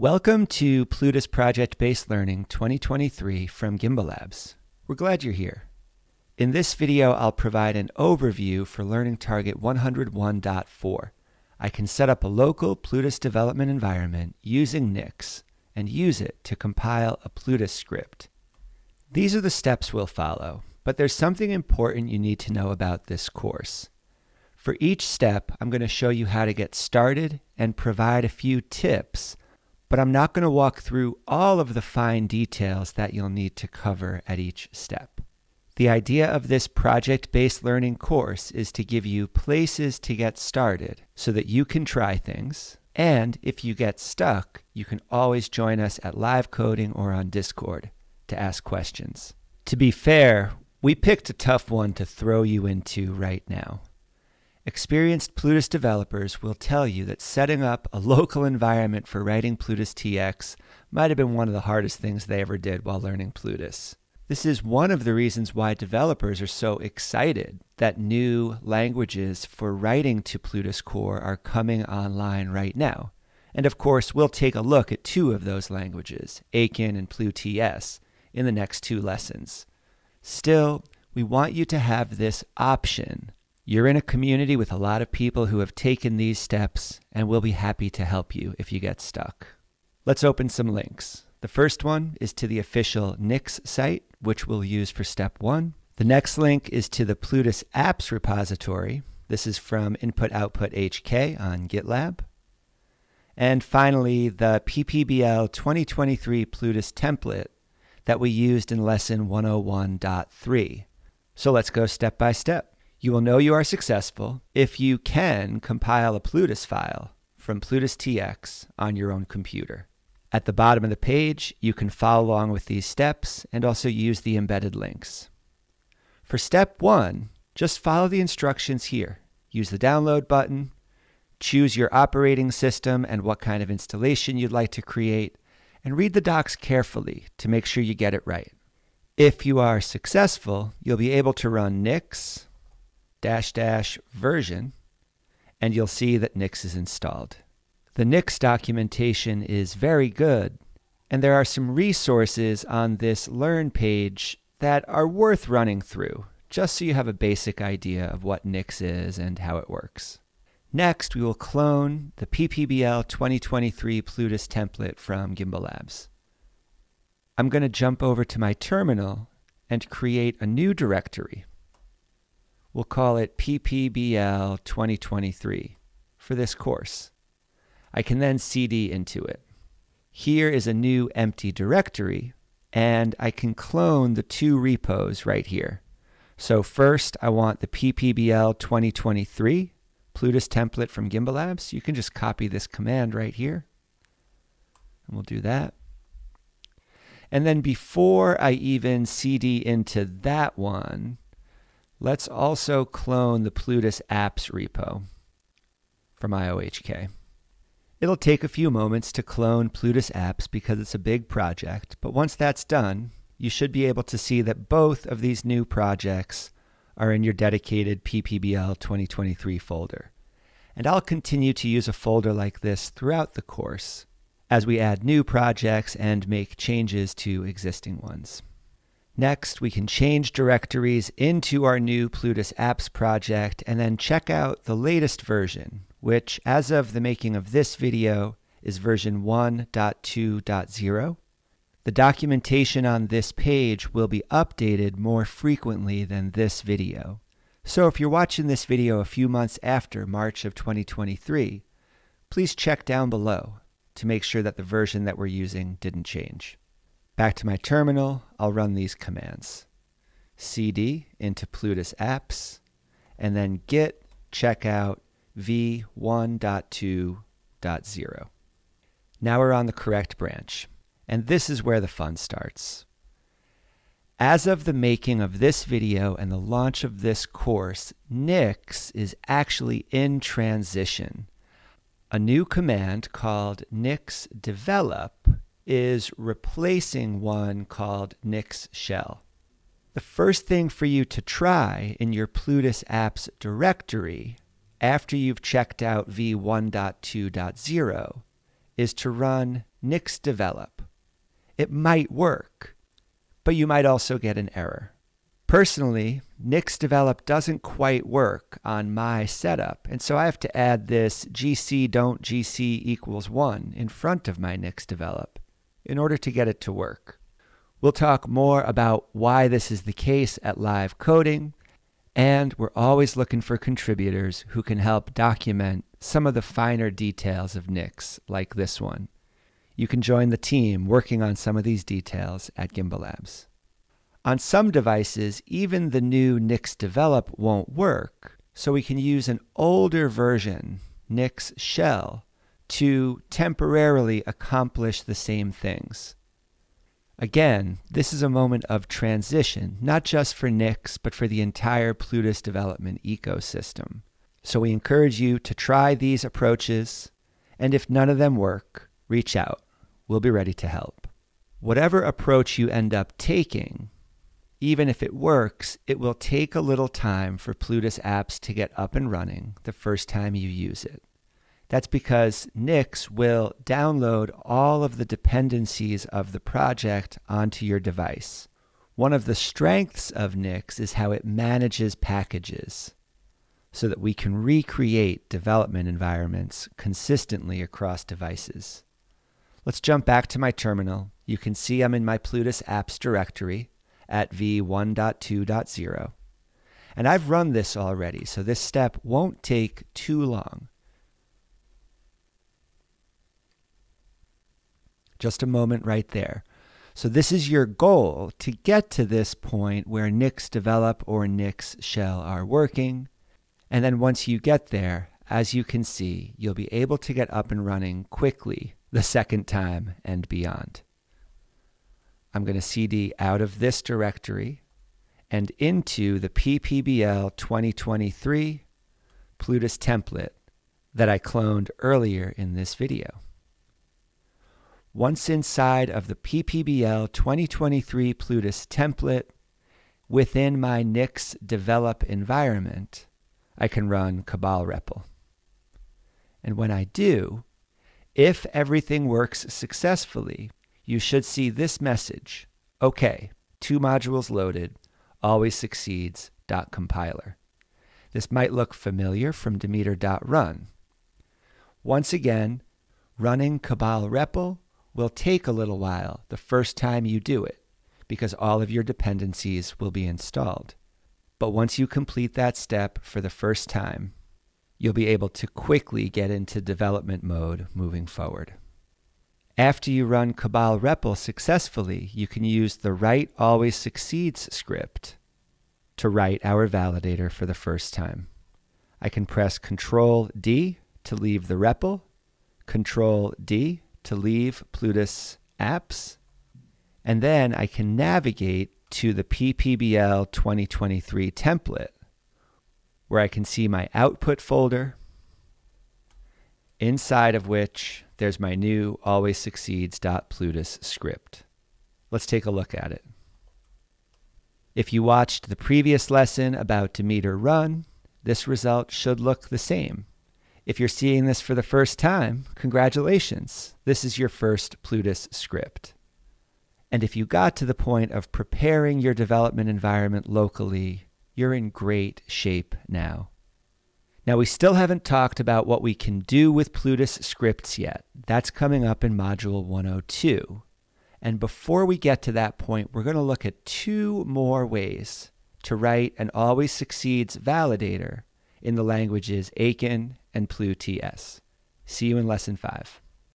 Welcome to Plutus Project Based Learning 2023 from Gimbal Labs. We're glad you're here. In this video, I'll provide an overview for Learning Target 101.4. I can set up a local Plutus development environment using Nix and use it to compile a Plutus script. These are the steps we'll follow, but there's something important you need to know about this course. For each step, I'm going to show you how to get started and provide a few tips, but I'm not going to walk through all of the fine details that you'll need to cover at each step. The idea of this project based learning course is to give you places to get started so that you can try things. And if you get stuck, you can always join us at live coding or on Discord to ask questions. To be fair, we picked a tough one to throw you into right now. Experienced Plutus developers will tell you that setting up a local environment for writing Plutus TX might have been one of the hardest things they ever did while learning Plutus. This is one of the reasons why developers are so excited that new languages for writing to Plutus Core are coming online right now. And of course, we'll take a look at two of those languages, Aiken and PluTS, in the next two lessons. Still, we want you to have this option you're in a community with a lot of people who have taken these steps, and we'll be happy to help you if you get stuck. Let's open some links. The first one is to the official Nix site, which we'll use for step one. The next link is to the Plutus apps repository. This is from Input Output HK on GitLab. And finally, the PPBL 2023 Plutus template that we used in lesson 101.3. So let's go step by step. You will know you are successful if you can compile a Plutus file from Plutus TX on your own computer. At the bottom of the page, you can follow along with these steps and also use the embedded links. For step one, just follow the instructions here. Use the download button, choose your operating system and what kind of installation you'd like to create, and read the docs carefully to make sure you get it right. If you are successful, you'll be able to run Nix, dash dash version, and you'll see that Nix is installed. The Nix documentation is very good, and there are some resources on this Learn page that are worth running through, just so you have a basic idea of what Nix is and how it works. Next, we will clone the PPBL 2023 Plutus template from Gimbal Labs. I'm going to jump over to my terminal and create a new directory. We'll call it PPBL 2023 for this course. I can then CD into it. Here is a new empty directory, and I can clone the two repos right here. So first, I want the PPBL 2023 Plutus template from Gimbal Labs. You can just copy this command right here, and we'll do that. And then before I even CD into that one, Let's also clone the Plutus apps repo from IOHK. It'll take a few moments to clone Plutus apps because it's a big project, but once that's done, you should be able to see that both of these new projects are in your dedicated PPBL 2023 folder. And I'll continue to use a folder like this throughout the course as we add new projects and make changes to existing ones. Next, we can change directories into our new Plutus apps project and then check out the latest version, which as of the making of this video is version 1.2.0. The documentation on this page will be updated more frequently than this video. So if you're watching this video a few months after March of 2023, please check down below to make sure that the version that we're using didn't change. Back to my terminal, I'll run these commands. cd into Plutus apps, and then git checkout v1.2.0. Now we're on the correct branch, and this is where the fun starts. As of the making of this video and the launch of this course, Nix is actually in transition. A new command called nix develop is replacing one called Nix Shell. The first thing for you to try in your Plutus apps directory after you've checked out v1.2.0 is to run nix develop. It might work, but you might also get an error. Personally, nix develop doesn't quite work on my setup, and so I have to add this gc don't gc equals 1 in front of my nix develop in order to get it to work. We'll talk more about why this is the case at live coding, and we're always looking for contributors who can help document some of the finer details of Nix, like this one. You can join the team working on some of these details at Gimbal Labs. On some devices, even the new Nix Develop won't work, so we can use an older version, Nix Shell, to temporarily accomplish the same things. Again, this is a moment of transition, not just for Nix, but for the entire Plutus development ecosystem. So we encourage you to try these approaches, and if none of them work, reach out. We'll be ready to help. Whatever approach you end up taking, even if it works, it will take a little time for Plutus apps to get up and running the first time you use it. That's because Nix will download all of the dependencies of the project onto your device. One of the strengths of Nix is how it manages packages so that we can recreate development environments consistently across devices. Let's jump back to my terminal. You can see I'm in my Plutus apps directory at v1.2.0. And I've run this already, so this step won't take too long. Just a moment right there. So this is your goal to get to this point where Nix develop or Nix shell are working. And then once you get there, as you can see, you'll be able to get up and running quickly the second time and beyond. I'm going to cd out of this directory and into the PPBL 2023 Plutus template that I cloned earlier in this video. Once inside of the PPBL 2023 Plutus template, within my Nix develop environment, I can run Cabal REPL. And when I do, if everything works successfully, you should see this message. Okay, two modules loaded, always succeeds, compiler. This might look familiar from Demeter.run. Once again, running Cabal REPL will take a little while the first time you do it because all of your dependencies will be installed. But once you complete that step for the first time, you'll be able to quickly get into development mode moving forward. After you run Cabal REPL successfully, you can use the write always succeeds script to write our validator for the first time. I can press Control D to leave the REPL, Control D to leave Plutus apps, and then I can navigate to the PPBL 2023 template where I can see my output folder, inside of which there's my new always succeeds.plutus script. Let's take a look at it. If you watched the previous lesson about Demeter Run, this result should look the same. If you're seeing this for the first time, congratulations. This is your first Plutus script. And if you got to the point of preparing your development environment locally, you're in great shape now. Now, we still haven't talked about what we can do with Plutus scripts yet. That's coming up in Module 102. And before we get to that point, we're going to look at two more ways to write an always succeeds validator in the languages Aiken and PLU TS. See you in Lesson 5.